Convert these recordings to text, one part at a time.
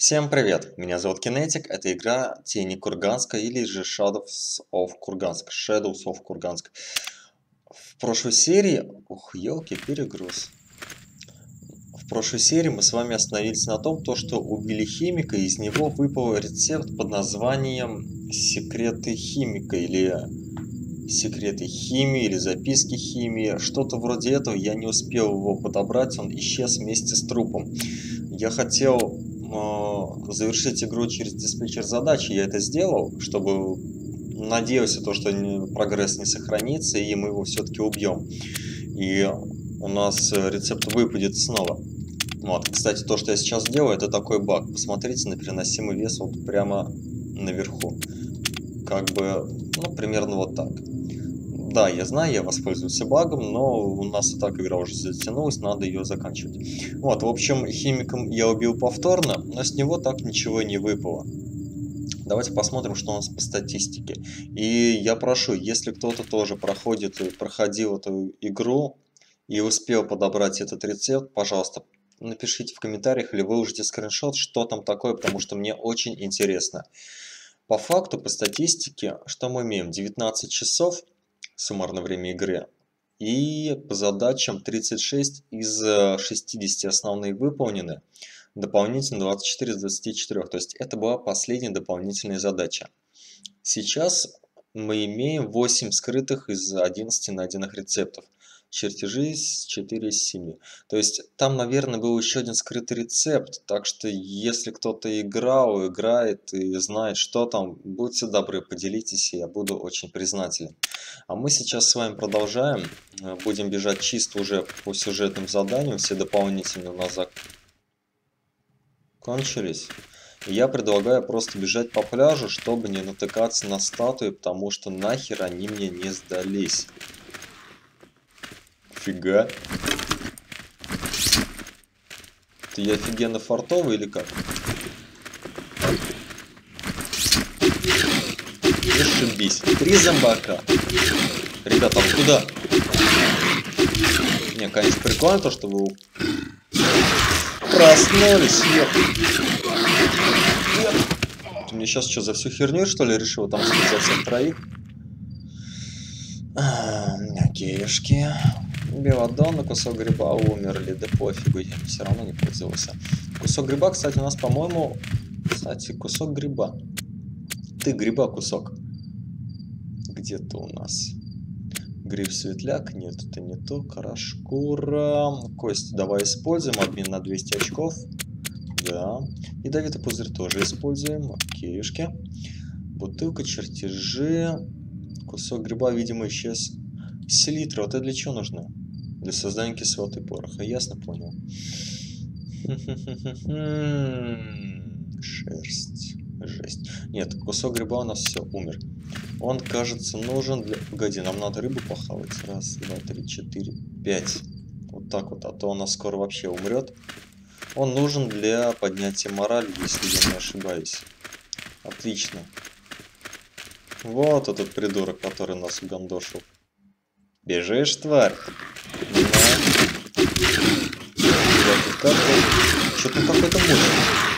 Всем привет, меня зовут Kinetic, это игра Тени Курганска или же Shadows of Курганск, Shadows of Курганск. В прошлой серии, ух, елки, перегруз. В прошлой серии мы с вами остановились на том, то, что убили химика, и из него выпал рецепт под названием Секреты химика или Секреты химии или записки химии, что-то вроде этого, я не успел его подобрать, он исчез вместе с трупом. Я хотел завершить игру через диспетчер задачи. Я это сделал, чтобы надеялся то, что прогресс не сохранится, и мы его все-таки убьем. И у нас рецепт выпадет снова. Вот. Кстати, то, что я сейчас делаю, это такой баг. Посмотрите на переносимый вес вот прямо наверху. Как бы, ну, примерно вот так. Да, я знаю, я воспользовался багом, но у нас и так игра уже затянулась, надо ее заканчивать. Вот, в общем, химиком я убил повторно, но с него так ничего не выпало. Давайте посмотрим, что у нас по статистике. И я прошу, если кто-то тоже проходит, проходил эту игру и успел подобрать этот рецепт, пожалуйста, напишите в комментариях или выложите скриншот, что там такое, потому что мне очень интересно. По факту, по статистике, что мы имеем? 19 часов суммарное время игры. И по задачам 36 из 60 основные выполнены, дополнительно 24 из 24. То есть это была последняя дополнительная задача. Сейчас мы имеем 8 скрытых из 11 найденных рецептов чертежи с 4 из 7. То есть там, наверное, был еще один скрытый рецепт, так что если кто-то играл, играет и знает, что там, будьте добры, поделитесь, я буду очень признателен. А мы сейчас с вами продолжаем, будем бежать чисто уже по сюжетным заданиям, все дополнительные у нас закончились. я предлагаю просто бежать по пляжу, чтобы не натыкаться на статуи, потому что нахер они мне не сдались. Фига. Ты офигенно фартовый или как? Зашибись. Три зомбака. Ребята, а куда? Не, конечно, прикольно то, что вы проснулись. Нет. Нет. Ты мне сейчас что, за всю херню, что ли, решил там сказать всех троих? А, окейшки. Белодонна, кусок гриба умерли, да пофигу, я все равно не пользовался. Кусок гриба, кстати, у нас, по-моему... Кстати, кусок гриба. Ты гриба кусок. Где-то у нас. Гриб светляк, нет, это не то. Карашкура. Кость давай используем. Обмен на 200 очков. Да. Ядовитый пузырь тоже используем. Окейшки. Бутылка, чертежи. Кусок гриба, видимо, исчез. Селитра, вот это для чего нужно? Для создания кислоты пороха. Ясно понял. Шерсть. Жесть. Нет, кусок гриба у нас все, умер. Он, кажется, нужен для... Погоди, нам надо рыбу похавать. Раз, два, три, четыре, пять. Вот так вот, а то она скоро вообще умрет. Он нужен для поднятия морали, если я не ошибаюсь. Отлично. Вот этот придурок, который нас угандошил. Бежишь, тварь? Что-то какой-то мощный.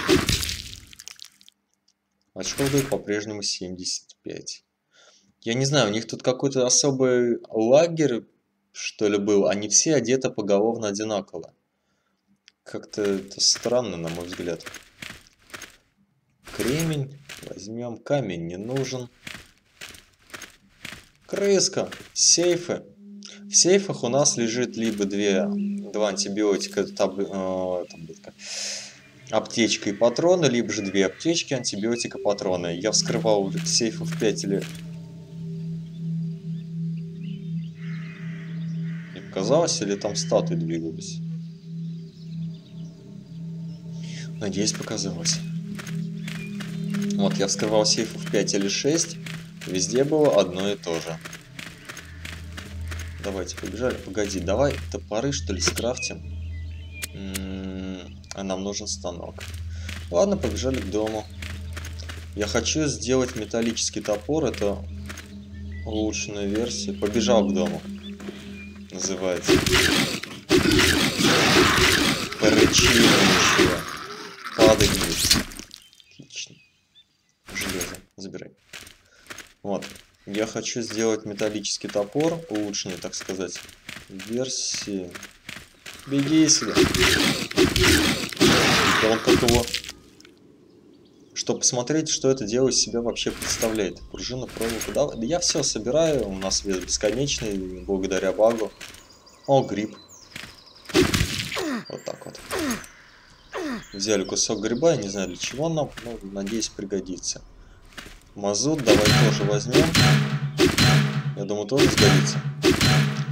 Очков дают по-прежнему 75. Я не знаю, у них тут какой-то особый лагерь, что ли, был. Они все одеты поголовно одинаково. Как-то это странно, на мой взгляд. Кремень. Возьмем. Камень не нужен. Крыска. Сейфы. В сейфах у нас лежит либо две, два антибиотика, таб, э, таблетка, аптечка и патроны, либо же две аптечки, антибиотика, патроны. Я вскрывал сейфов 5 или... Не показалось, или там статуи двигались? Надеюсь, показалось. Вот, я вскрывал сейфов 5 или 6, везде было одно и то же. Давайте, побежали. Погоди, давай топоры, что ли, скрафтим. М-м, а нам нужен станок. Ладно, побежали к дому. Я хочу сделать металлический топор. Это улучшенная версия. Побежал к дому. Называется. Порычи еще. Падай Я хочу сделать металлический топор, улучшенный, так сказать, версии. Беги себе. Да он как его... Чтобы посмотреть, что это дело из себя вообще представляет. Пружина, проволока. Да, да я все собираю, у нас вес бесконечный, благодаря багу. О, гриб. Вот так вот. Взяли кусок гриба, я не знаю для чего нам, но надеюсь пригодится. Мазут давай тоже возьмем. Я думаю, тоже сгодится.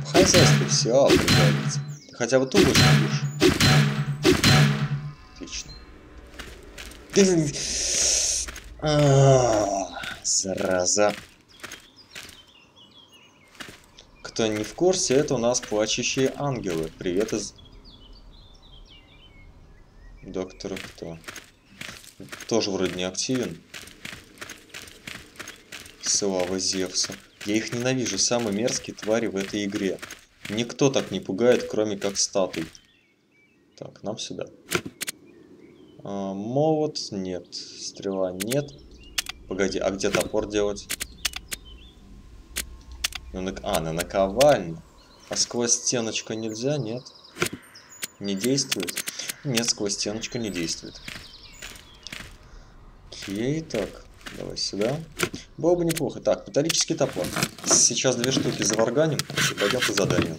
В хозяйстве все пригодится. Ты хотя бы ту будешь Отлично. А, зараза. Кто не в курсе, это у нас плачущие ангелы. Привет из... Доктора кто? Тоже вроде не активен. Слава Зевсу. Я их ненавижу, самые мерзкие твари в этой игре. Никто так не пугает, кроме как статуй. Так, нам сюда. А, молот нет. Стрела нет. Погоди, а где топор делать? Ну, на... А, на наковальне. А сквозь стеночку нельзя? Нет. Не действует? Нет, сквозь стеночку не действует. Окей, так. Давай сюда. Было бы неплохо. Так, металлический топор. Сейчас две штуки заварганим и пойдем по заданию.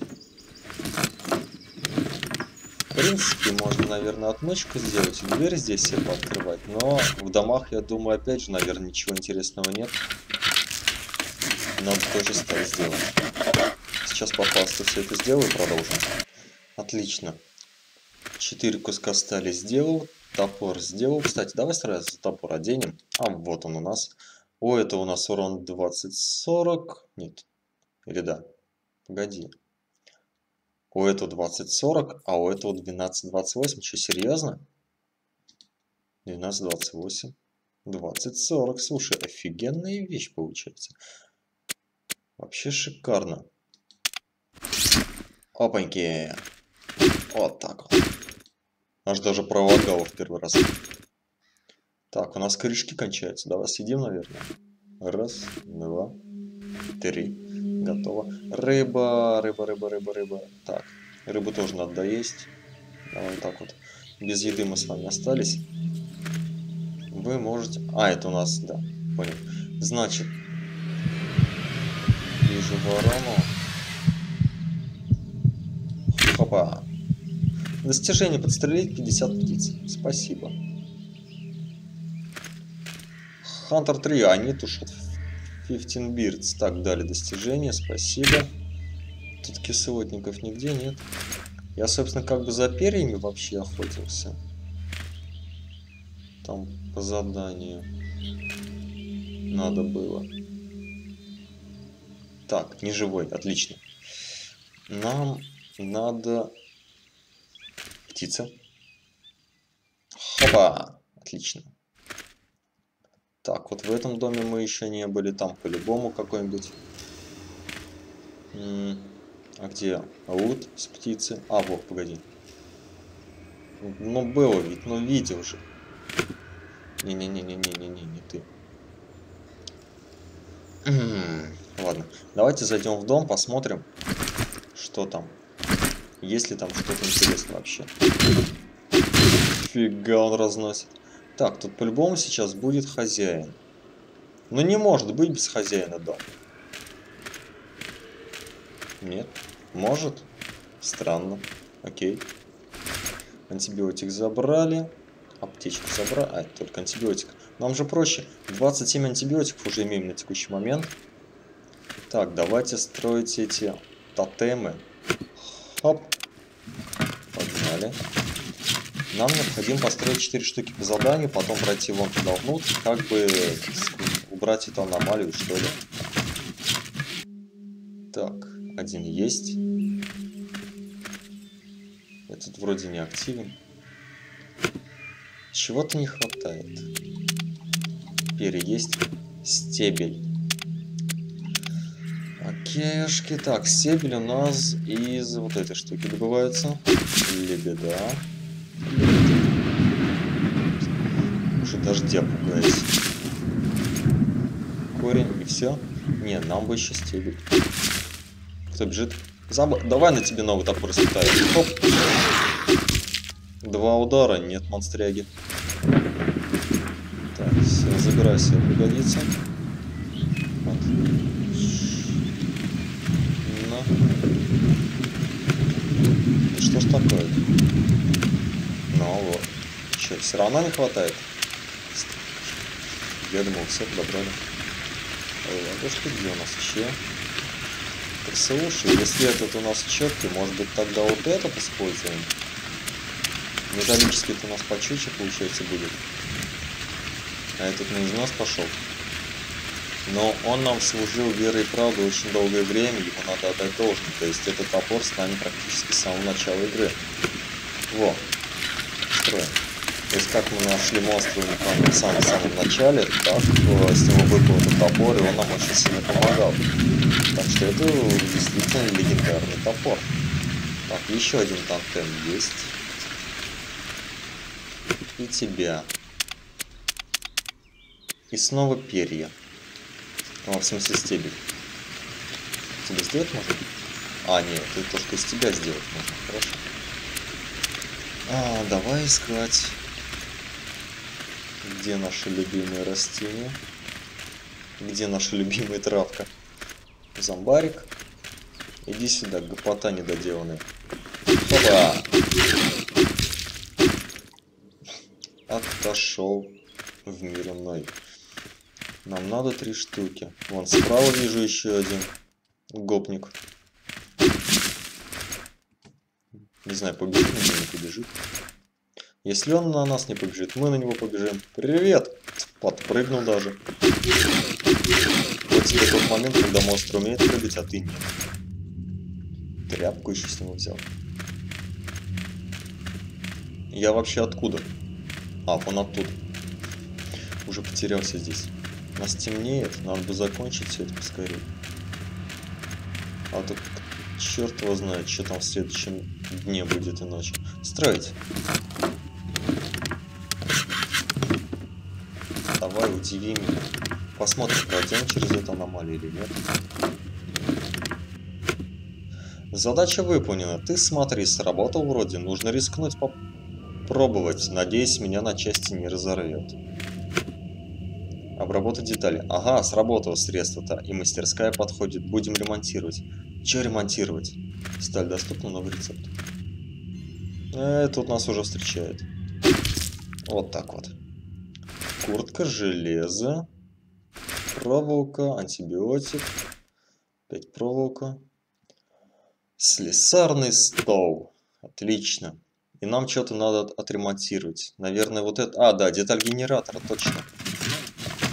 В принципе, можно, наверное, отмычку сделать, дверь здесь себе пооткрывать, но в домах, я думаю, опять же, наверное, ничего интересного нет. Надо тоже стать сделать. Сейчас по все это сделаю и продолжим. Отлично. Четыре куска стали сделал. Топор сделал. Кстати, давай сразу топор оденем. А, вот он у нас. О, это у нас урон 20-40. Нет. Или да? Погоди. У этого 20-40, а у этого 12-28. Что, серьезно? 12-28. 20-40. Слушай, офигенная вещь получается. Вообще шикарно. Опаньки. Вот так вот. Аж даже пролагало в первый раз. Так, у нас корешки кончаются. Давай съедим, наверное. Раз, два, три. Готово. Рыба, рыба, рыба, рыба, рыба. Так, рыбу тоже надо доесть. Давай так вот. Без еды мы с вами остались. Вы можете... А, это у нас, да, понял. Значит, вижу ворону. Хопа. Достижение подстрелить 50 птиц. Спасибо. Хантер 3, они тушат 15 Birds. Так, дали достижение, спасибо. Тут кислотников нигде нет. Я, собственно, как бы за перьями вообще охотился. Там по заданию надо было. Так, не живой, отлично. Нам надо птица. Хопа! Отлично. Так, вот в этом доме мы еще не были. Там по-любому какой-нибудь. А где лут с птицы? А, вот, погоди. Ну, было ведь, ну, видел же. Не-не-не-не-не-не-не, не ты. Ладно, давайте зайдем в дом, посмотрим, что там. Есть ли там что-то интересное вообще? Фига он разносит. Так, тут по-любому сейчас будет хозяин. Ну не может быть без хозяина дом. Нет. Может. Странно. Окей. Антибиотик забрали. Аптечку забрали. А, только антибиотик. Нам же проще. 27 антибиотиков уже имеем на текущий момент. Так, давайте строить эти тотемы. Хоп. Погнали. Нам необходимо построить 4 штуки по заданию, потом пройти вон туда внутрь, как бы убрать эту аномалию, что ли. Так, один есть. Этот вроде не активен. Чего-то не хватает. Перья есть. Стебель. Окейшки. Так, стебель у нас из вот этой штуки добывается. Лебеда. Уже дождя пугаюсь. корень и все. Не, нам бы еще стебель. Кто бежит? Заб... Давай на тебе новый топор испытаю. Хоп. Два удара, нет монстряги. Так, все, забирай себе пригодится. Вот. На. Да что ж такое? Ну вот. Че, все равно не хватает? Я думал, все подобрали. Ладушки, где у нас еще? КСУши. Если этот у нас четкий, может быть тогда вот этот используем? Металлический у нас почетче получается будет. А этот на износ пошел. Но он нам служил верой и правдой очень долгое время, ему надо отдать должное. То есть этот топор с нами практически с самого начала игры. Во, строим. То есть как мы нашли монстра в самом-самом начале, так с него выпал этот топор, и он нам очень сильно помогал. Так что это действительно легендарный топор. Так, еще один тантем есть. И тебя. И снова перья. А, в смысле стебель. Тебе сделать можно? А, нет, это только из тебя сделать можно. Хорошо. А, давай искать где наши любимые растения? Где наша любимая травка? Зомбарик. Иди сюда, гопота недоделанная. Опа! Отошел в мир иной. Нам надо три штуки. Вон справа вижу еще один гопник. Не знаю, побежит или не побежит. Если он на нас не побежит, мы на него побежим. Привет! Подпрыгнул даже. Вот тебе тот момент, когда монстр умеет прыгать, а ты нет. Тряпку еще с него взял. Я вообще откуда? А, он оттуда. Уже потерялся здесь. Нас темнеет, надо бы закончить все это поскорее. А тут черт его знает, что там в следующем дне будет и ночи. Строить. Давай, удиви меня. Посмотрим, пройдем через эту аномалию или нет. Задача выполнена. Ты смотри, сработал вроде. Нужно рискнуть попробовать. Надеюсь, меня на части не разорвет. Обработать детали. Ага, сработало средство-то. И мастерская подходит. Будем ремонтировать. Че ремонтировать? Сталь доступна, новый рецепт. Э, тут нас уже встречает. Вот так вот. Куртка, железо, проволока, антибиотик, опять проволока. Слесарный стол. Отлично. И нам что-то надо отремонтировать. Наверное, вот это... А, да, деталь генератора, точно.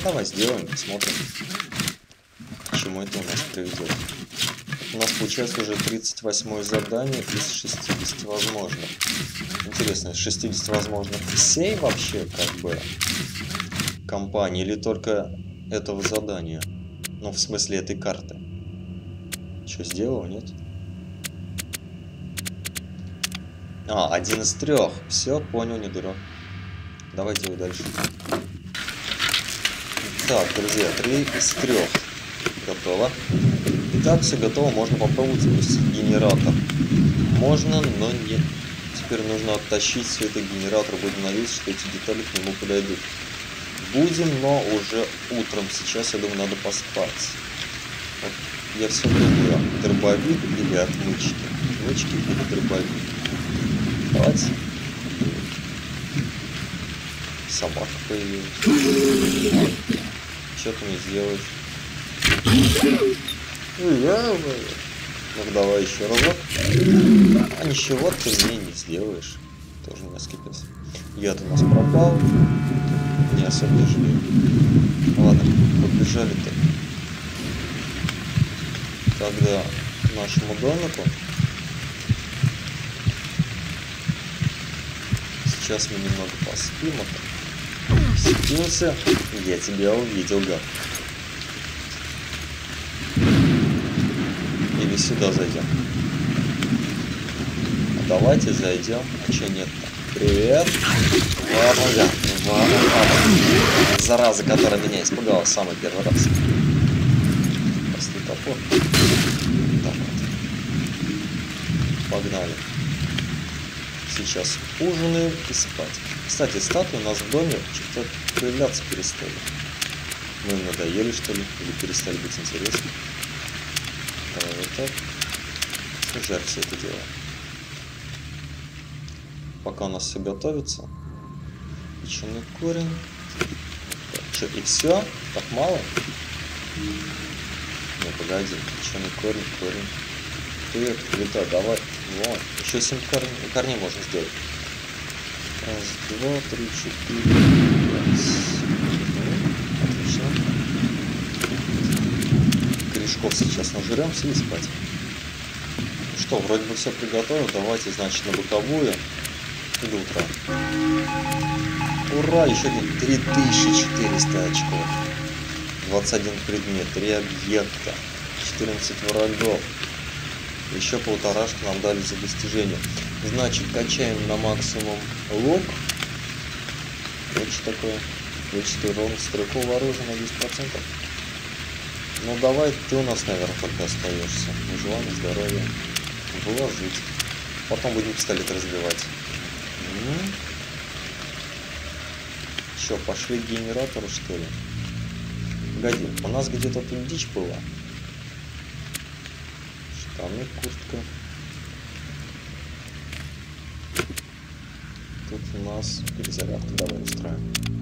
Давай сделаем, посмотрим, к чему это у нас приведет. У нас получается уже 38 задание из 60 возможных. Интересно, из 60 возможных всей вообще как бы компании или только этого задания? Ну, в смысле этой карты. Что, сделал, нет? А, один из трех. Все, понял, не дурак. Давайте дальше. Так, друзья, три из трех. Готово. Итак, все готово, можно попробовать запустить генератор. Можно, но нет. Теперь нужно оттащить все это генератор. Будем надеяться, что эти детали к нему подойдут. Будем, но уже утром. Сейчас, я думаю, надо поспать. Вот. Я все думаю, дробовик или отмычки. Отмычки или дробовик. Давайте. Собака появилась. Что ты мне сделаешь? Ну давай еще разок. А ничего ты мне не сделаешь. Тоже меня скипец. Яд у нас пропал. Не особо жалею. Ладно, побежали-то. Тогда к нашему домику. Сейчас мы немного поспим. Спимся. Я тебя увидел, гад. Или сюда зайдем. А давайте зайдем. А че нет-то? Привет. Варнага. Варнага. Зараза, которая меня испугала самый первый раз. вот. Погнали. Сейчас ужинаем и спать. Кстати, статуи у нас в доме что-то проявляться перестали. Мы надоели, что ли? Или перестали быть интересны? Давай вот так. Жарь все это дело. Пока у нас все готовится. Печеный корень. Че, и все? Так мало? Не, погоди. Печеный корень, корень. Ты, плита, давай. Вот. Еще 7 корней, корней можно сделать. Раз, два, три, четыре, пять. Отлично. Корешков сейчас нажремся и спать. Что, вроде бы все приготовил. Давайте, значит, на боковую. И до утра. Ура! Еще 3400 очков. 21 предмет, 3 объекта, 14 врагов. Еще полторашку нам дали за достижение. Значит, качаем на максимум лук. Что такое. Вычет урон стрелкового оружия на 10%. Ну давай, ты у нас, наверное, только остаешься. Выживание, здоровье. Вложить. Потом будем пистолет разбивать. Че, пошли к генератору, что ли? Погоди, у нас где-то тут дичь была. Штаны, куртка. Тут у нас перезарядку давай устраиваем.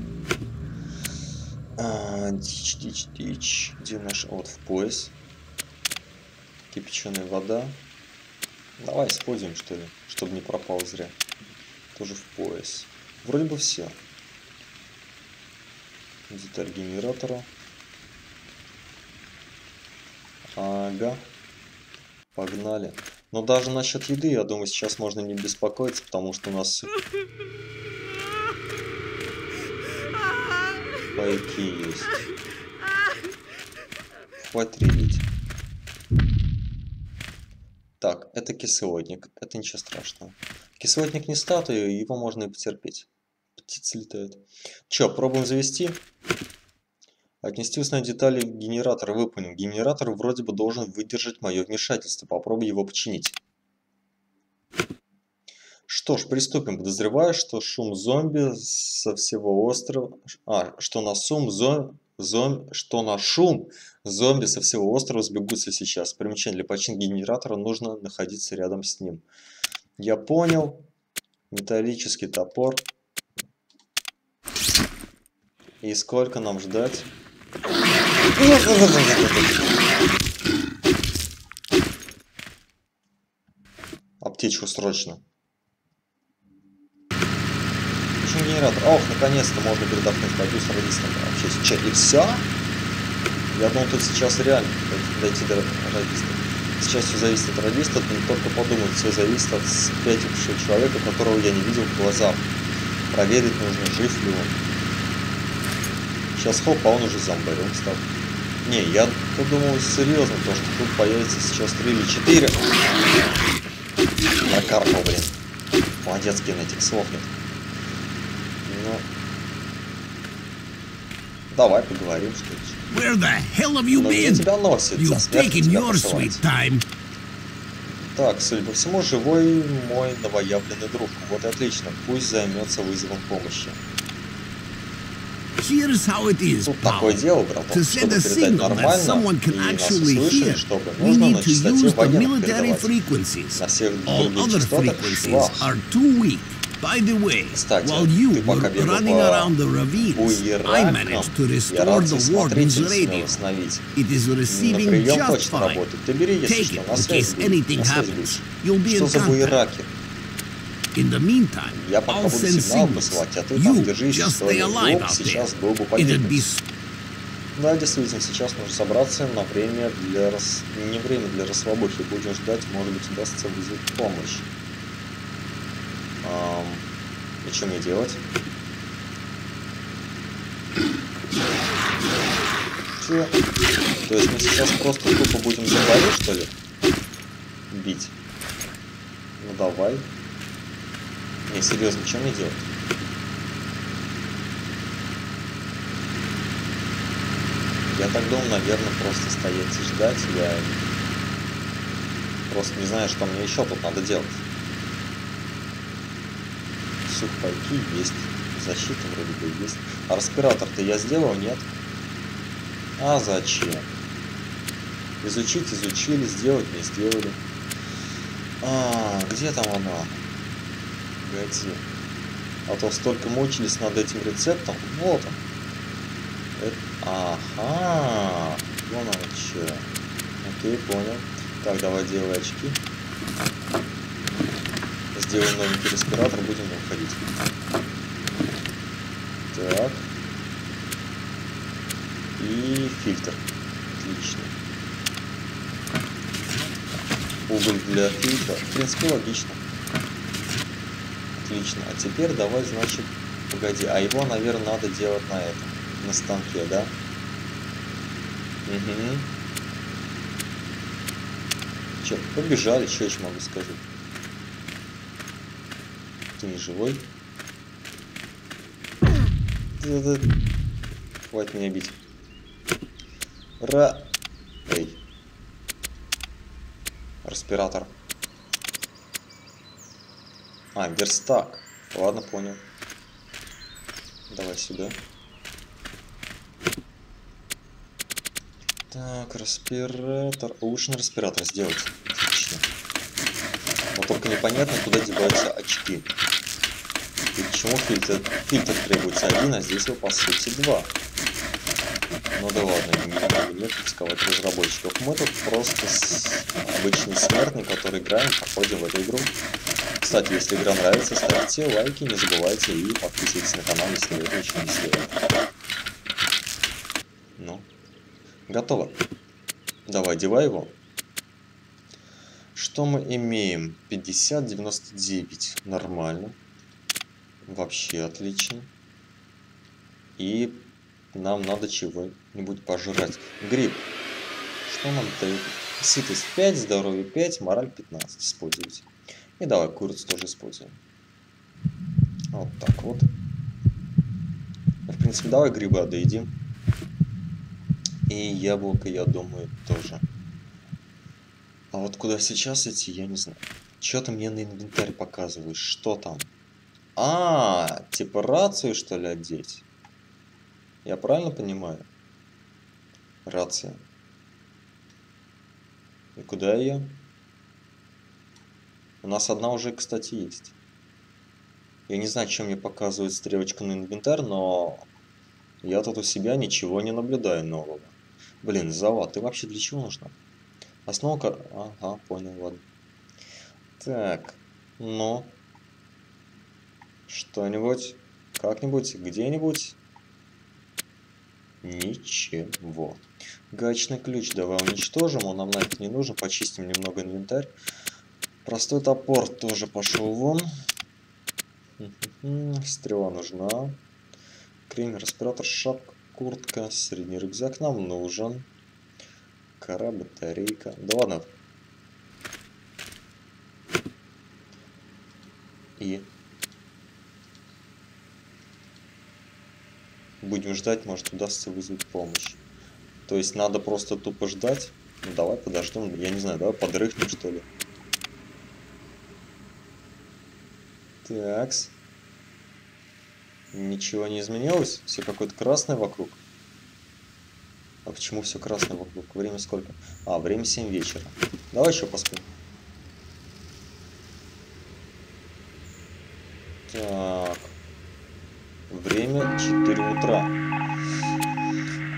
А, дичь, дичь, дичь. Где наш... Вот в пояс. Кипяченая вода. Давай используем, что ли, чтобы не пропал зря. Тоже в пояс. Вроде бы все. Деталь генератора. Ага. Погнали. Но даже насчет еды, я думаю, сейчас можно не беспокоиться, потому что у нас пайки есть. Хватит релить. Так, это кислотник. Это ничего страшного. Кислотник не статуя, его можно и потерпеть. Птицы летают. Че, пробуем завести? Отнести установить детали генератора. Выполним. Генератор вроде бы должен выдержать мое вмешательство. Попробуй его починить. Что ж, приступим. Подозреваю, что шум зомби со всего острова... А, что на шум зомби... Зом... Что на шум зомби со всего острова сбегутся сейчас. Примечание. Для починки генератора нужно находиться рядом с ним. Я понял. Металлический топор. И сколько нам ждать? Аптечку срочно. Почему генератор? Ох, наконец-то можно передохнуть. Пойду с радистом вообще. И все? Я думал, тут сейчас реально дойти до радиста. Сейчас все зависит от радиста, но только подумать, все зависит от спятившего человека, которого я не видел в глазах. Проверить нужно, жив ли он. Сейчас хоп, а он уже зомбарем стал. Не, я подумал серьезно, то что тут появится сейчас 3 или 4. Прокарпал, блин. Молодец, генетик, слохнет. Ну... Давай поговорим, что ли. Where the hell have you Ну, been? тебя носит? You've taken your sweet time. Так, судя по всему, живой мой новоявленный друг. Вот и отлично, пусть займется вызовом помощи. Here's how it is, Тут такое дело, братан, To чтобы send a передать нормально someone can и нас actually услышали, hear, чтобы we нужно need на to частоте use the военных military передавать. frequencies. На всех All других частотах швах. By the way, Кстати, while you ты пока were running around the ravines, I managed to я restore the warden's radio. It is receiving just fine. работает. Ты бери, если Take it in case anything happens. You'll be in contact. In the meantime, Я пока I'll буду send сигнал посылать, а ты там You держись, что сейчас there. был бы погибнуть. be Да, действительно, сейчас нужно собраться на время для рас... не время для расслабухи. Будем ждать, может быть, удастся вызвать помощь. И что мне делать? Че? То есть мы сейчас просто тупо будем зомбарей, что ли? Бить? Ну давай. Не, серьезно, что мне делать? Я так думаю, наверное, просто стоять и ждать. Я просто не знаю, что мне еще тут надо делать. Сухпайки есть. Защита вроде бы есть. А респиратор-то я сделал, нет? А зачем? Изучить изучили, сделать не сделали. А, где там она? Погоди. А то столько мучились над этим рецептом. Вот он. Это... Ага. Вон оно че. Окей, понял. Так, давай делай очки. Сделаем новенький респиратор, будем уходить. Так. И фильтр. Отлично. Уголь для фильтра. В принципе, логично. Отлично. А теперь давай, значит, погоди. А его, наверное, надо делать на этом. На станке, да? Угу. Че, побежали, что еще могу сказать? Ты не живой? Хватит меня бить. Ра... Эй. Респиратор. А, верстак. Ладно, понял. Давай сюда. Так, респиратор. Улучшенный респиратор сделать. Отлично. Но только непонятно, куда деваются очки. Почему фильтр, фильтр требуется один, а здесь его по сути два. Ну да ладно, не не критиковать разработчиков. Мы тут просто с... обычные смертные, которые играем, проходим в эту игру. Кстати, если игра нравится, ставьте лайки, не забывайте и подписывайтесь на канал, если это еще не сделали. Ну, готово. Давай, одевай его. Что мы имеем? 50, 99. Нормально. Вообще отлично. И нам надо чего-нибудь пожрать. Гриб. Что нам дает? Сытость 5, здоровье 5, мораль 15. Используйте. И давай курицу тоже используем. Вот так вот. В принципе, давай грибы доедим. И яблоко, я думаю, тоже. А вот куда сейчас идти, я не знаю. Что ты мне на инвентарь показываешь? Что там? А, типа рацию, что ли, одеть? Я правильно понимаю? Рация. И куда ее? У нас одна уже, кстати, есть. Я не знаю, чем мне показывает стрелочка на инвентарь, но я тут у себя ничего не наблюдаю нового. Блин, Зава, ты вообще для чего нужна? Основка... Ага, понял, ладно. Так, ну... Что-нибудь? Как-нибудь? Где-нибудь? Ничего. Гаечный ключ давай уничтожим, он нам нафиг не нужен, почистим немного инвентарь. Простой топор тоже пошел вон. Стрела нужна. Кремень, респиратор, шапка, куртка, средний рюкзак нам нужен. Кора, батарейка. Да ладно. И будем ждать, может удастся вызвать помощь. То есть надо просто тупо ждать. Ну, давай подождем, я не знаю, давай подрыхнем что ли. Такс. Ничего не изменилось? Все какое-то красное вокруг. А почему все красное вокруг? Время сколько? А, время 7 вечера. Давай еще поспим. Так. Время 4 утра.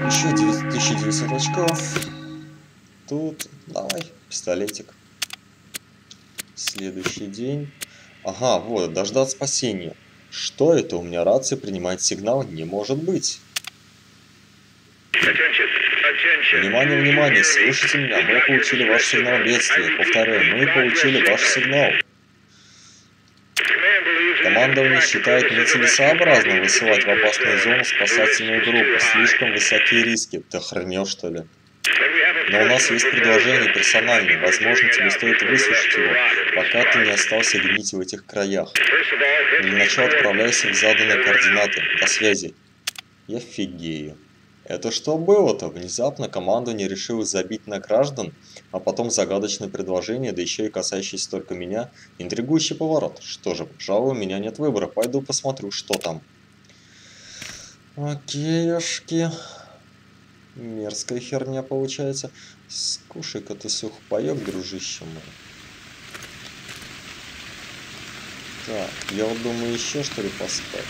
Еще 1900 очков. Тут, давай, пистолетик. Следующий день. Ага, вот, дождаться спасения. Что это? У меня рация принимает сигнал? Не может быть. Внимание, внимание, слушайте меня. Мы получили ваш сигнал бедствия. Повторяю, мы получили ваш сигнал. Командование считает нецелесообразным высылать в опасную зону спасательную группу. Слишком высокие риски. Ты охренел, что ли? Но у нас есть предложение персональное. Возможно, тебе стоит выслушать его, пока ты не остался гнить в этих краях. Для начала отправляйся в заданные координаты. До связи. Я фигею. Это что было-то? Внезапно команду не решила забить на граждан, а потом загадочное предложение, да еще и касающееся только меня. Интригующий поворот. Что же, пожалуй, у меня нет выбора. Пойду посмотрю, что там. Окейшки. Мерзкая херня получается. Скушай-ка ты сухпайок, дружище мой. Так, я вот думаю еще что ли поспать.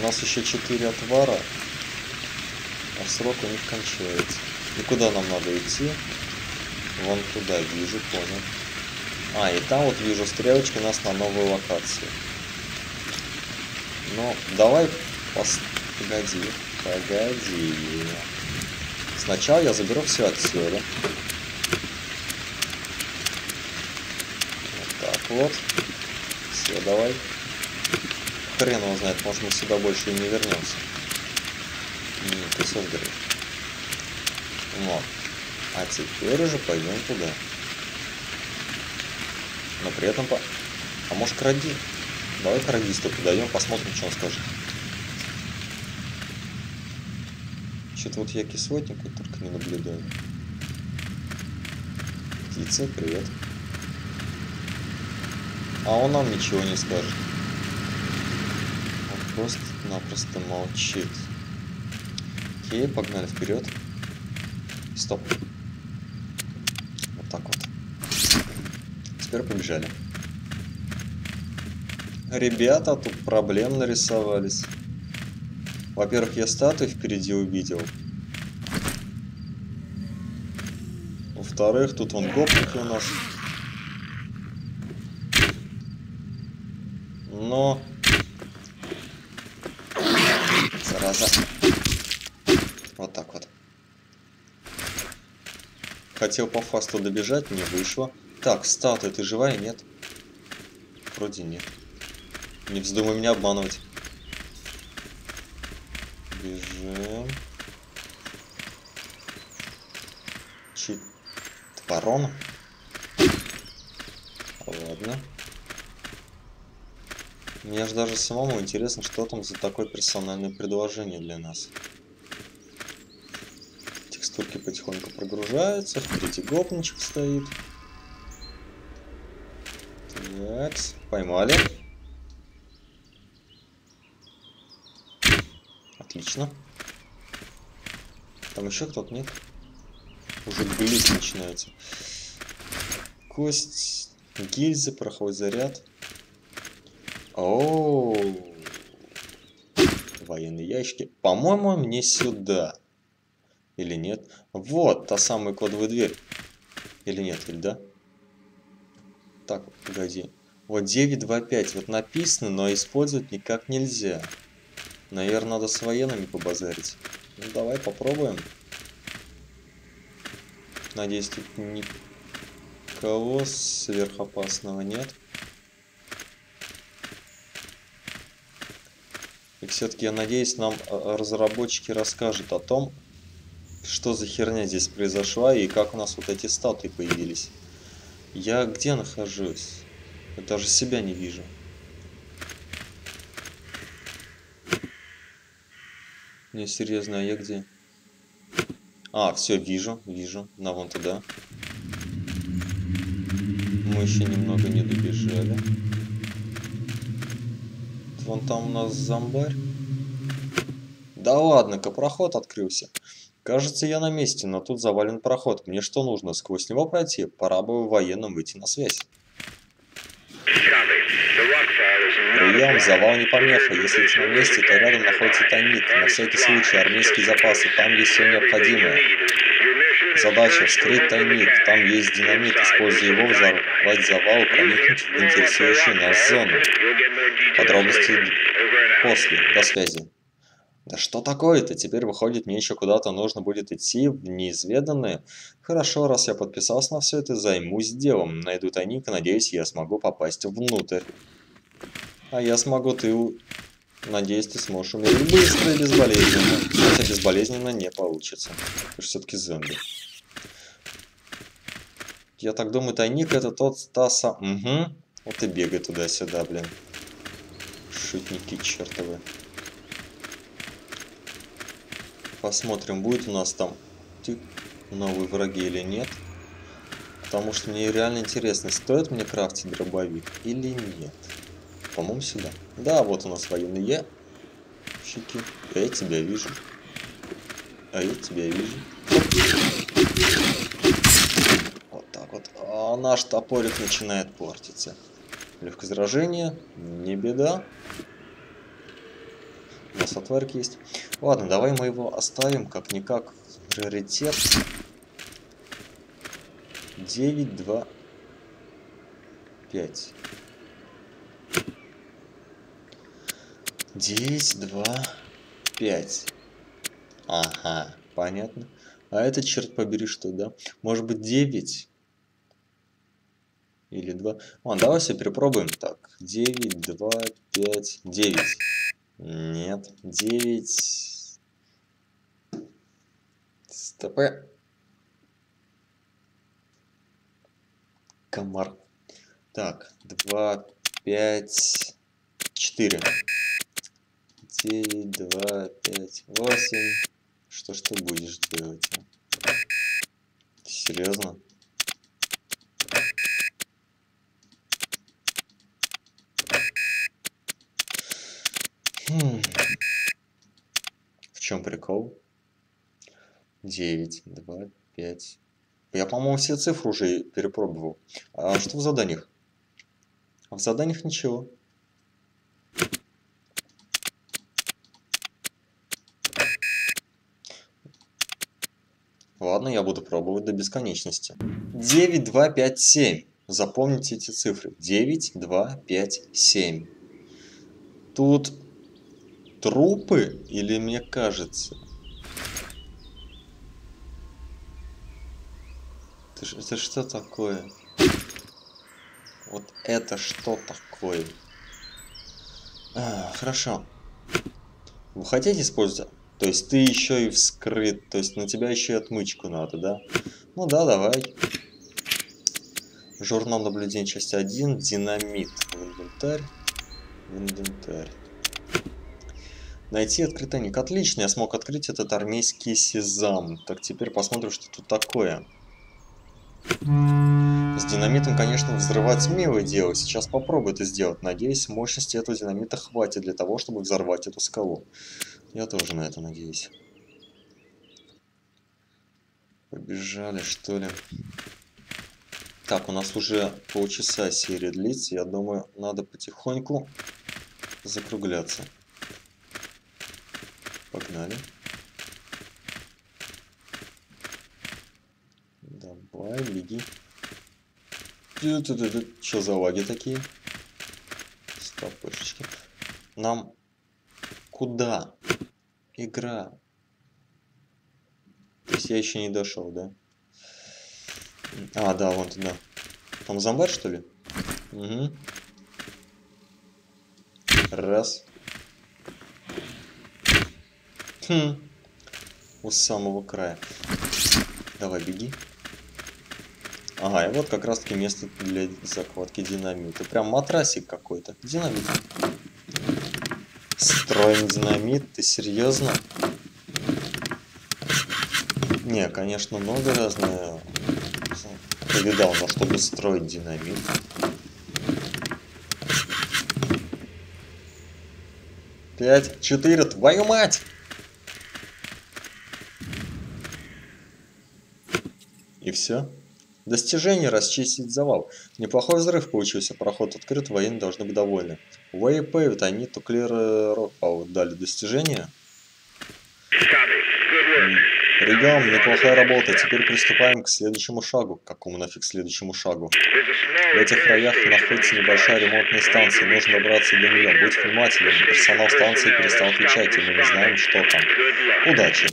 У нас еще 4 отвара, а срок у них кончается. И куда нам надо идти? Вон туда, вижу, понял. А, и там вот вижу стрелочки нас на новой локации. Ну, давай пос... Погоди, погоди. Сначала я заберу все отсюда. Вот так вот. Все, давай. Хрен его знает, может мы сюда больше и не вернемся. Ты создаешь. Вот. А теперь уже пойдем туда. Но при этом по... А может к ради... Давай к радисту подойдем, посмотрим, что он скажет. Что-то вот я кислотник вот только не наблюдаю. Птица, привет. А он нам ничего не скажет. Он просто-напросто молчит. Окей, погнали вперед. Стоп. Вот так вот. Теперь побежали. Ребята, тут проблем нарисовались. Во-первых, я статуи впереди увидел. Во-вторых, тут вон гопники у нас. Но... Зараза. Вот так вот. Хотел по фасту добежать, не вышло. Так, статуя, ты живая, нет? Вроде нет. Не вздумай меня обманывать. Бежим. Чит ворон. Ладно. Мне же даже самому интересно, что там за такое персональное предложение для нас. Текстурки потихоньку прогружаются, впереди гопничек стоит. Так, поймали. Отлично. Там еще кто-то нет? Уже глиз начинается. Кость, гильзы, проходит заряд. О, военные ящики. По-моему, мне сюда. Или нет? Вот, та самая кодовая дверь. Или нет, или да? Так, погоди. Вот 925 вот написано, но использовать никак нельзя. Наверное, надо с военными побазарить. Ну, давай попробуем. Надеюсь, тут никого сверхопасного нет. И все-таки, я надеюсь, нам э, разработчики расскажут о том, что за херня здесь произошла и как у нас вот эти статуи появились. Я где нахожусь? Я даже себя не вижу. Не, серьезно, а я где? А, все, вижу, вижу. На вон туда. Мы еще немного не добежали. Вон там у нас зомбарь. Да ладно-ка, проход открылся. Кажется, я на месте, но тут завален проход. Мне что нужно, сквозь него пройти? Пора бы военным выйти на связь. Прием, завал не помеха. Если ты на месте, то рядом находится тайник. На всякий случай, армейские запасы. Там есть все необходимое. Задача – вскрыть тайник. Там есть динамит. Используя его, взорвать завал проникнуть в интересующую нас зону. Подробности после. До связи. Да что такое-то? Теперь выходит, мне еще куда-то нужно будет идти в неизведанное. Хорошо, раз я подписался на все это, займусь делом. Найду тайник надеюсь, я смогу попасть внутрь. А я смогу, ты... Надеюсь, ты сможешь умереть быстро и безболезненно. Хотя безболезненно не получится. Ты же все-таки зомби. Я так думаю, тайник это тот Стаса. Угу. Вот и бегай туда-сюда, блин. Шутники чертовы. Посмотрим, будет у нас там новые враги или нет. Потому что мне реально интересно, стоит мне крафтить дробовик или нет. По-моему, сюда. Да, вот у нас военные щеки. Я тебя вижу. А я тебя вижу. Вот так вот. А наш топорик начинает портиться. Легкое заражение. Не беда. У нас отварик есть. Ладно, давай мы его оставим как-никак. Раритет. 9, 2, 5. 9, 2, 5. Ага, понятно. А это, черт побери, что, да? Может быть, 9? Или 2? Ладно, давай все перепробуем. Так, 9, 2, 5, 9. Нет, 9. Стоп. Комар. Так, 2, 5, 4. 9, 2, 5, 8. Что ж ты будешь делать? Серьезно? Хм. В чем прикол? 9, 2, 5. Я, по-моему, все цифры уже перепробовал. А что в заданиях? В заданиях ничего. Ладно, я буду пробовать до бесконечности. 9, 2, 5, 7. Запомните эти цифры. 9, 2, 5, 7. Тут трупы или мне кажется? Это, это что такое? Вот это что такое? А, хорошо. Вы хотите использовать? То есть ты еще и вскрыт, то есть на тебя еще и отмычку надо, да? Ну да, давай. Журнал наблюдения, часть 1, динамит. В инвентарь. В инвентарь. Найти открытый ник. Отлично, я смог открыть этот армейский сезам. Так, теперь посмотрим, что тут такое. С динамитом, конечно, взрывать милое дело. Сейчас попробую это сделать. Надеюсь, мощности этого динамита хватит для того, чтобы взорвать эту скалу. Я тоже на это надеюсь. Побежали, что ли. Так, у нас уже полчаса серия длится. Я думаю, надо потихоньку закругляться. Погнали. Давай, беги. Что за лаги такие? Стопышечки. Нам куда? Игра. То есть я еще не дошел, да? А, да, вон туда. Там зомбарь, что ли? Угу. Раз. Хм. У самого края. Давай, беги. Ага, и вот как раз таки место для закладки динамита. Прям матрасик какой-то. Динамит. Строим динамит? Ты серьезно? Не, конечно, много разное повидал, но чтобы строить динамит. Пять, четыре, твою мать! Все. Достижение расчистить завал. Неплохой взрыв получился, проход открыт, военные должны быть довольны. Waypaved, они то Clear Rock Power дали достижение. Ребят, неплохая работа. Теперь приступаем к следующему шагу. К какому нафиг следующему шагу? В этих краях находится небольшая ремонтная станция. Нужно добраться до нее. Будь внимателен. Персонал станции перестал отвечать, и мы не знаем, что там. Удачи!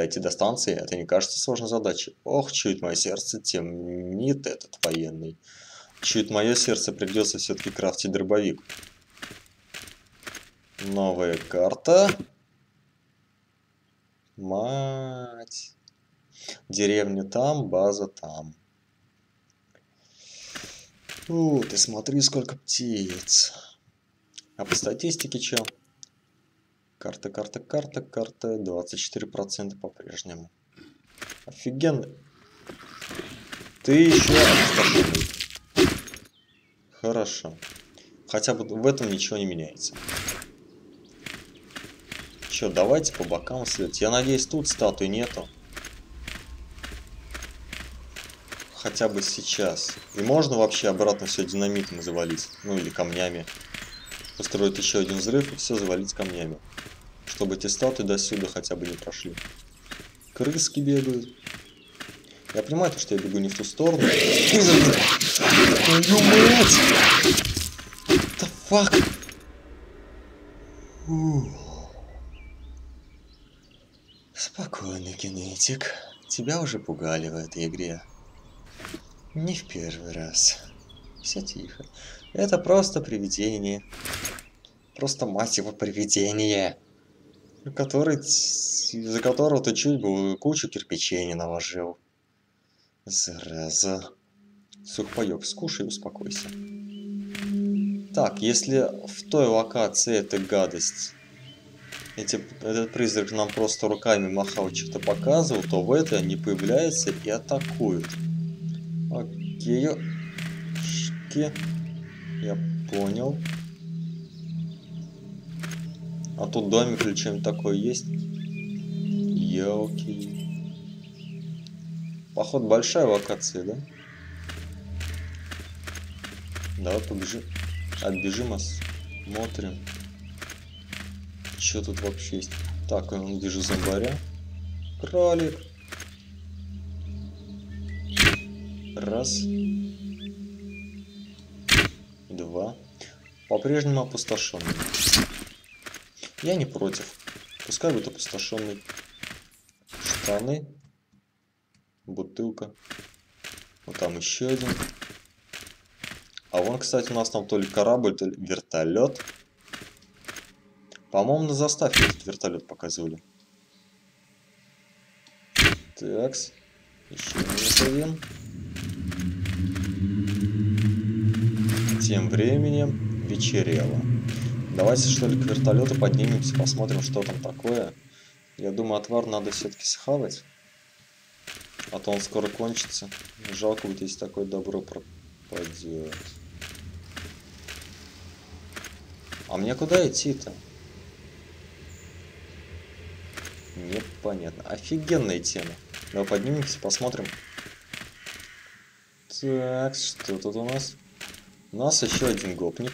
Дойти до станции, это не кажется сложной задачей. Ох, чует мое сердце, темнит этот военный. Чует мое сердце, придется все-таки крафтить дробовик. Новая карта. Мать. Деревня там, база там. У, ты смотри, сколько птиц. А по статистике что? Карта, карта, карта, карта. 24% по-прежнему. Офигенно. Ты еще. Хорошо. Хотя бы в этом ничего не меняется. Че, давайте по бокам следить. Я надеюсь, тут статуи нету. Хотя бы сейчас. И можно вообще обратно все динамитом завалить. Ну или камнями. Построить еще один взрыв и все завалить камнями. Чтобы эти статуи до сюда хотя бы не прошли. Крыски бегают. Я понимаю, что я бегу не в ту сторону. Твою мать! The fuck? Спокойно, генетик. Тебя уже пугали в этой игре. Не в первый раз. Все тихо. Это просто привидение. Просто мать его привидение. Который, за которого ты чуть бы кучу кирпичей не наложил. Зараза. Сухпайок, скушай и успокойся. Так, если в той локации эта гадость, эти, этот призрак нам просто руками махал, что-то показывал, то в этой они появляются и атакуют. Окей, шки, я понял. А тут домик или что-нибудь такое есть? Елки. Поход большая локация, да? Давай побежим. Отбежим, осмотрим. Что тут вообще есть? Так, я вижу зомбаря. Кролик. Раз. Два. По-прежнему опустошенный. Я не против. Пускай будет опустошенный. Штаны. Бутылка. Вот там еще один. А вон, кстати, у нас там то ли корабль, то ли вертолет. По-моему, на заставке этот вертолет показывали. Такс. Еще один. Тем временем вечерело. Давайте, что ли, к вертолету поднимемся, посмотрим, что там такое. Я думаю, отвар надо все-таки схавать. А то он скоро кончится. Жалко будет, если такое добро пропадет. А мне куда идти-то? Непонятно. Офигенная тема. Давай поднимемся, посмотрим. Так, что тут у нас? У нас еще один гопник.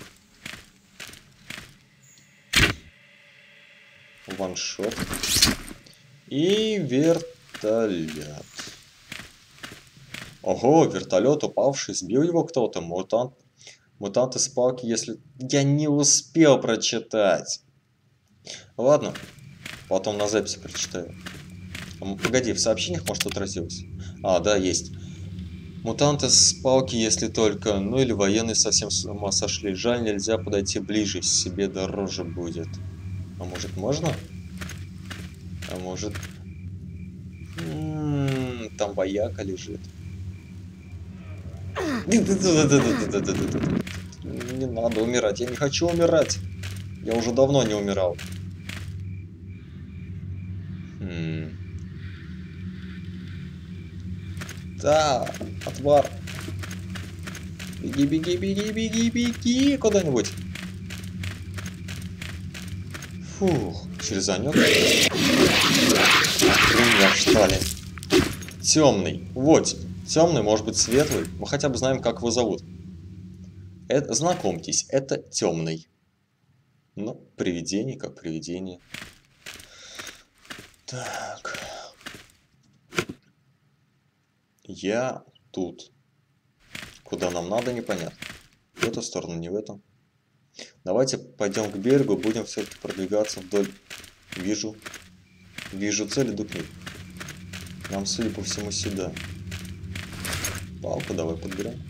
Ваншот. И вертолет. Ого, вертолет упавший, сбил его кто-то, мутант. Мутанты с палки, если... Я не успел прочитать. Ладно, потом на записи прочитаю. Погоди, в сообщениях, может, отразилось? А, да, есть. Мутанты с палки, если только... Ну или военные совсем с ума сошли. Жаль, нельзя подойти ближе, себе дороже будет. А может, можно? А может... М -м -м, там вояка лежит. Не надо умирать, я не хочу умирать. Я уже давно не умирал. Хм. Да, отвар. Беги, беги, беги, беги, беги куда-нибудь. Фух, через анек. Меня ли? Темный. Вот. Темный, может быть светлый. Мы хотя бы знаем, как его зовут. Это, знакомьтесь, это темный. Ну, привидение как привидение. Так. Я тут. Куда нам надо, непонятно. В эту сторону, не в эту. Давайте пойдем к берегу, будем все-таки продвигаться вдоль. Вижу. Вижу цель, иду к ней. Нам, судя по всему, сюда. Палку давай подберем.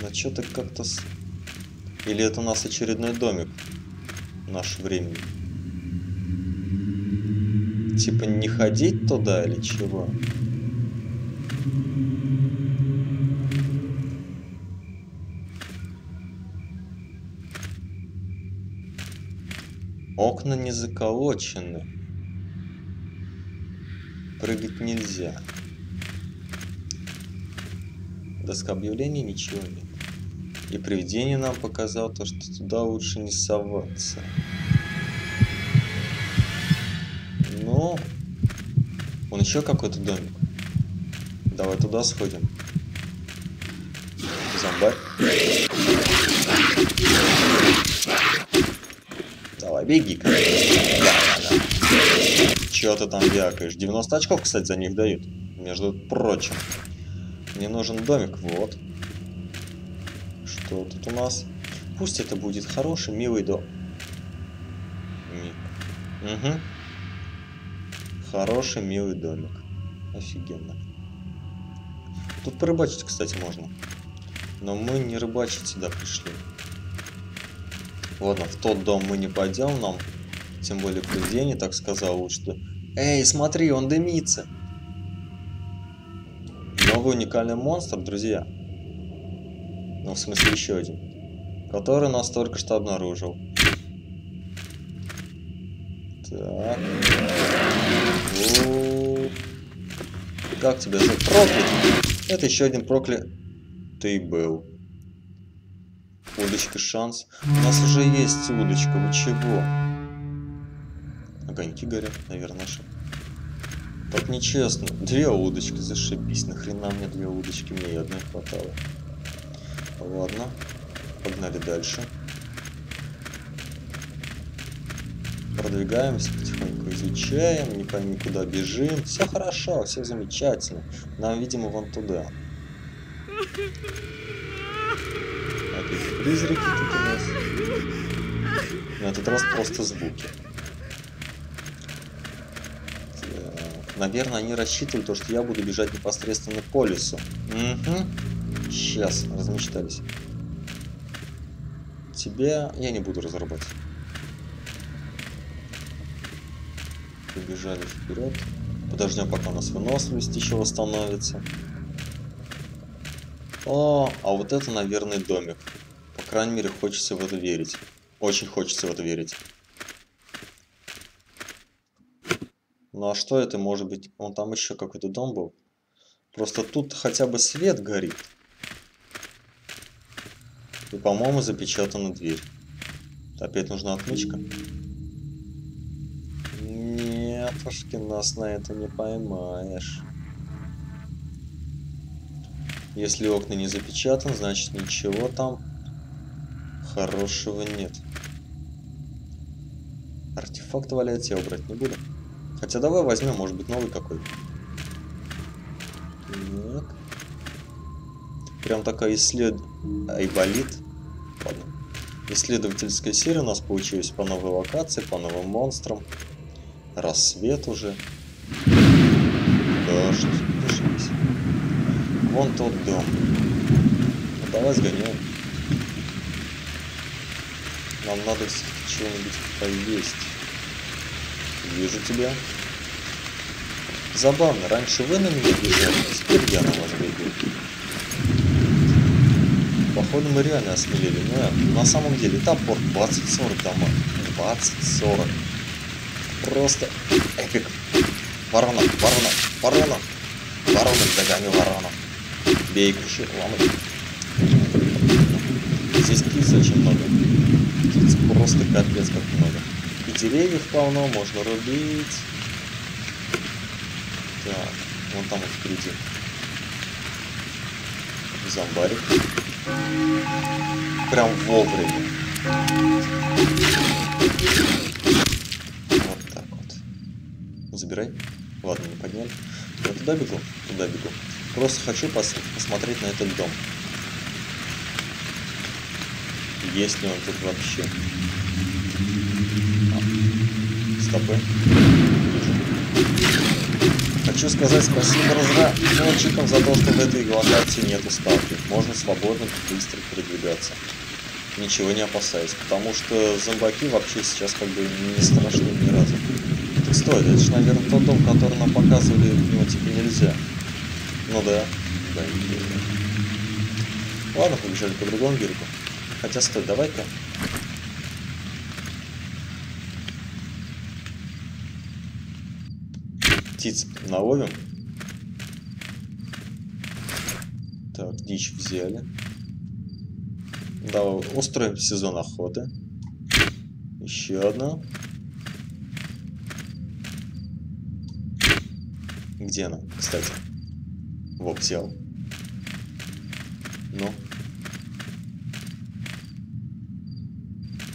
Но что-то как-то... С... Или это у нас очередной домик наш времени? Типа не ходить туда или чего? Окна не заколочены. Прыгать нельзя. Доска объявлений ничего нет. И привидение нам показал то, что туда лучше не соваться. Но... Он еще какой-то домик. Давай туда сходим. Зомбарь. Давай, беги. Чё ты там вякаешь? 90 очков, кстати, за них дают. Между прочим. Мне нужен домик, вот. Что тут у нас? Пусть это будет хороший, милый дом. Угу. Хороший, милый домик. Офигенно. Тут порыбачить, кстати, можно. Но мы не рыбачить сюда пришли. Ладно, в тот дом мы не пойдем, нам тем более привидение так сказал лучше. Эй, смотри, он дымится. Новый уникальный монстр, друзья. Ну, в смысле, еще один. Который нас только что обнаружил. Так. О Как тебя зовут? Проклятый! Это еще один проклятый был. Удочка шанс. У нас уже есть удочка, вы чего? Огоньки горят, наверное, наши. Так нечестно. Две удочки, зашибись. Нахрена мне две удочки? Мне и одной хватало. Ладно. Погнали дальше. Продвигаемся потихоньку, изучаем, не пойми куда бежим. Все хорошо, все замечательно. Нам, видимо, вон туда. Опять призраки тут у нас. На этот раз просто звуки. Наверное, они рассчитывали то, что я буду бежать непосредственно по лесу. Угу. Сейчас, размечтались. Тебя я не буду разрубать. Побежали вперед. Подождем, пока у нас выносливость еще восстановится. О, а вот это, наверное, домик. По крайней мере, хочется в это верить. Очень хочется в это верить. Ну а что это может быть? Он там еще какой-то дом был. Просто тут хотя бы свет горит. И, по-моему, запечатана дверь. Опять нужна отмычка. Нет, ушки, нас на это не поймаешь. Если окна не запечатаны, значит ничего там хорошего нет. Артефакт валяется, я убрать не буду. Хотя давай возьмем, может быть, новый какой. Так. Прям такая исслед... Айболит. Ладно. Исследовательская серия у нас получилась по новой локации, по новым монстрам. Рассвет уже. Дождь. Вон тот дом. Ну, давай сгоняем. Нам надо все-таки чего-нибудь поесть. Вижу тебя. Забавно, раньше вы на меня бежали, а теперь я на вас бегу. Походу мы реально осмелели, но на самом деле топор 20-40 дома. 20-40. Просто эпик. Ворона, ворона, ворона. Ворона, догами ворона. Бей, круши, ломай. Здесь птиц очень много. Птиц просто капец как много. И деревьев полно, можно рубить. Так, вон там вот впереди. Зомбарик. Прям вовремя. Вот так вот. Забирай. Ладно, не подняли. Я туда бегу? Туда бегу. Просто хочу пос посмотреть на этот дом. Есть ли он тут вообще? стопы. Хочу сказать спасибо разработчикам за то, что в этой локации нету ставки. Можно свободно, быстро передвигаться. Ничего не опасаясь, потому что зомбаки вообще сейчас как бы не страшны ни разу. Так стой, это же, наверное, тот дом, который нам показывали, в него типа нельзя. Ну да. Да. Ладно, побежали по другому берегу. Хотя стой, давай-ка. Птиц наловим. Так, дичь взяли. Да, устроим сезон охоты. Еще одна. Где она, кстати? Вот, взял. Ну.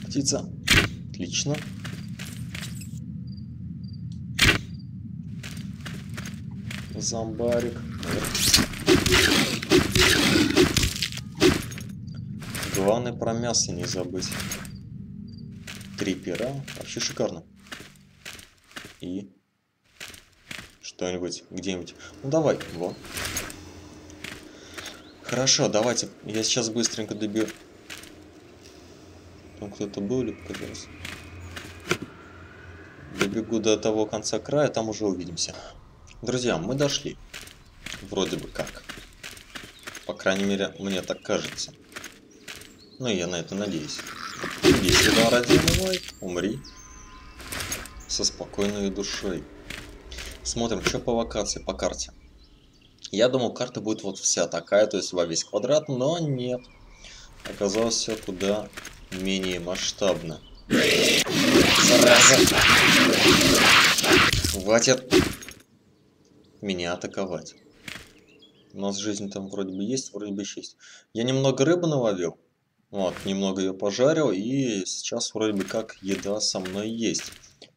Птица. Отлично. Зомбарик. Главное про мясо не забыть. Три пера. Вообще шикарно. И что-нибудь где-нибудь. Ну давай, во. Хорошо, давайте. Я сейчас быстренько добью. Там кто-то был или показался? Добегу до того конца края, там уже увидимся. Друзья, мы дошли. Вроде бы как. По крайней мере, мне так кажется. Ну, я на это надеюсь. Иди сюда, родимый мой, умри. Со спокойной душой. Смотрим, что по локации, по карте. Я думал, карта будет вот вся такая, то есть во весь квадрат, но нет. Оказалось все куда менее масштабно. Зараза! Хватит меня атаковать. У нас жизнь там вроде бы есть, вроде бы еще есть. Я немного рыбы наловил. Вот, немного ее пожарил, и сейчас вроде бы как еда со мной есть.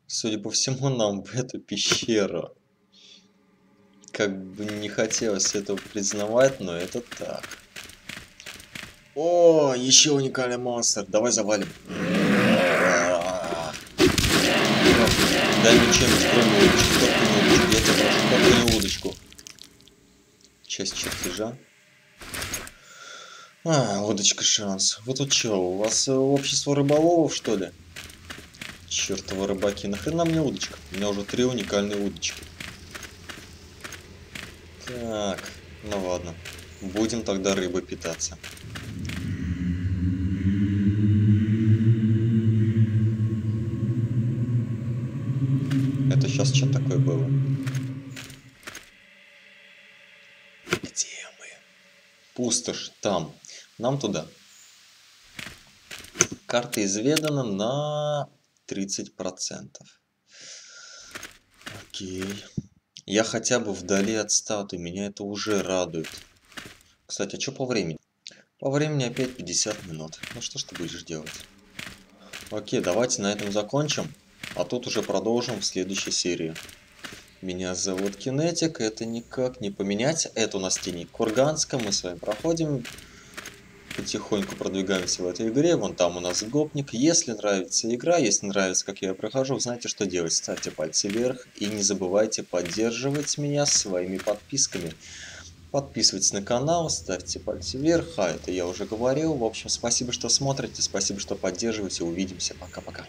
Судя по всему, нам в эту пещеру. Как бы не хотелось этого признавать, но это так. О, еще уникальный монстр. Давай завалим. Дай мне чем-нибудь кроме удочки. Только не удочку. Я тебя прошу, только не удочку. Часть чертежа. А, удочка шанс. Вы тут что, у вас э, общество рыболовов, что ли? Чертовы рыбаки, нахрена мне удочка? У меня уже три уникальные удочки. Так, ну ладно. Будем тогда рыбой питаться. Это сейчас что такое было? Где мы? Пустошь, там. Нам туда. Карта изведана на 30%. Окей. Я хотя бы вдали от статуи, меня это уже радует. Кстати, а что по времени? По времени опять 50 минут. Ну что ж ты будешь делать? Окей, давайте на этом закончим. А тут уже продолжим в следующей серии. Меня зовут Кинетик, это никак не поменять. Это у нас тени Курганска, мы с вами проходим. Потихоньку продвигаемся в этой игре. Вон там у нас гопник. Если нравится игра, если нравится, как я прохожу, знаете, что делать. Ставьте пальцы вверх и не забывайте поддерживать меня своими подписками. Подписывайтесь на канал, ставьте пальцы вверх, а это я уже говорил. В общем, спасибо, что смотрите, спасибо, что поддерживаете. Увидимся. Пока-пока.